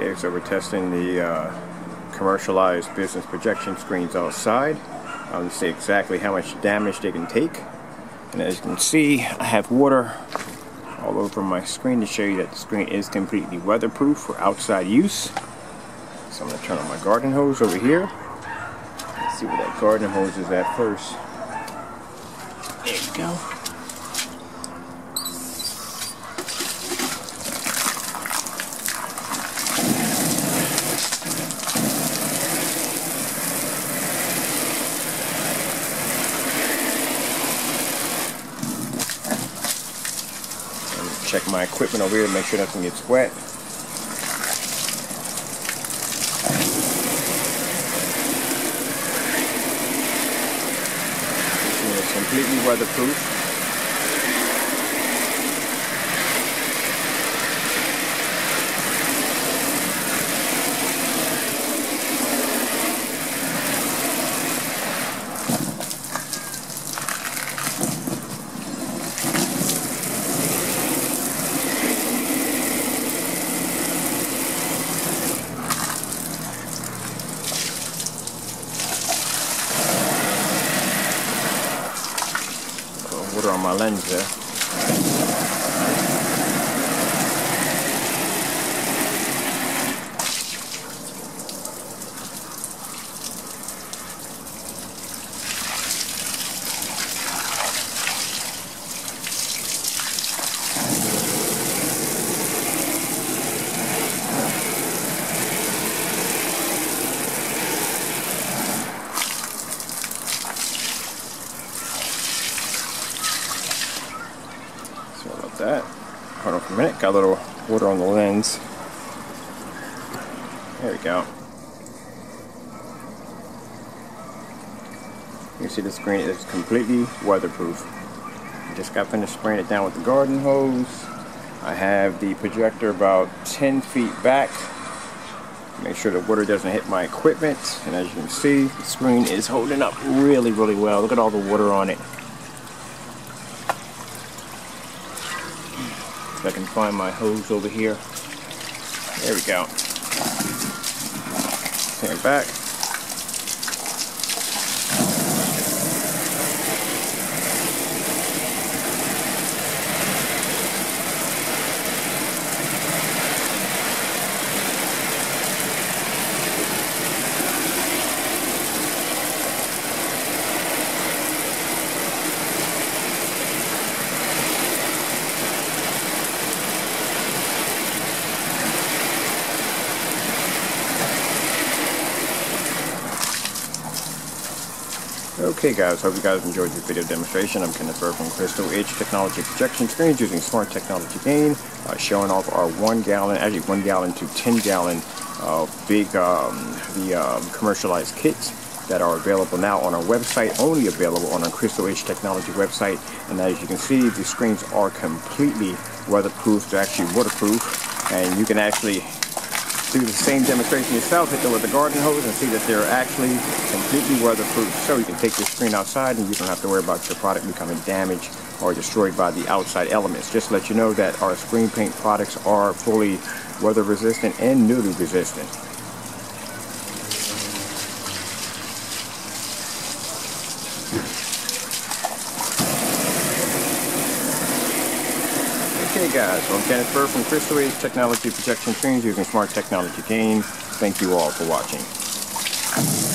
Okay, so we're testing the uh, commercialized business projection screens outside. Um, to see exactly how much damage they can take. And as you can see, I have water all over my screen to show you that the screen is completely weatherproof for outside use. So I'm going to turn on my garden hose over here. Let's see where that garden hose is at first. There we go. Check my equipment over here to make sure nothing gets wet. Is completely weatherproof. Water on that. Hold on for a minute. Got a little water on the lens. There we go. You see the screen is completely weatherproof. Just got finished spraying it down with the garden hose. I have the projector about 10 feet back. Make sure the water doesn't hit my equipment. And as you can see, the screen is holding up really, really well. Look at all the water on it. If I can find my hose over here. There we go. Stand back. Okay guys, hope you guys enjoyed this video demonstration. I'm Kenneth Burr from Crystal Edge Technology Projection Screens using Smart Technology Gain, uh, showing off our one gallon, actually one gallon to 10 gallon uh, big, um, the um, commercialized kits that are available now on our website, only available on our Crystal Edge Technology website. And as you can see, the screens are completely weatherproof, they're actually waterproof, and you can actually do the same demonstration yourself, hit them with a garden hose and see that they're actually completely weatherproof. So you can take your screen outside and you don't have to worry about your product becoming damaged or destroyed by the outside elements. Just to let you know that our screen paint products are fully weather resistant and mildew resistant. Okay guys, well, I'm Kenneth Burr from Crystal Edge Technology Projection Screens using Smart Technology Gain. Thank you all for watching.